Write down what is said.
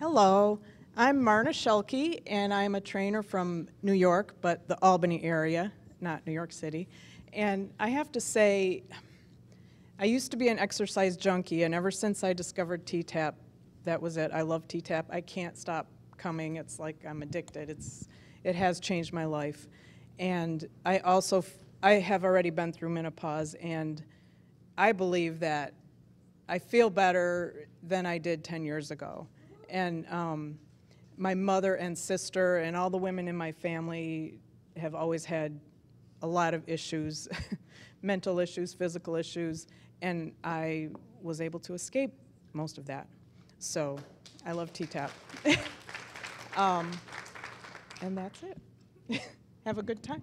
Hello, I'm Marna Shelkey, and I'm a trainer from New York, but the Albany area, not New York City. And I have to say, I used to be an exercise junkie, and ever since I discovered T-Tapp, that was it. I love T-Tapp. I can't stop coming. It's like I'm addicted. It's, it has changed my life. And I also, I have already been through menopause, and I believe that I feel better than I did 10 years ago. And um, my mother and sister and all the women in my family have always had a lot of issues mental issues, physical issues, and I was able to escape most of that. So I love T-Tapp. um, and that's it. Have a good time.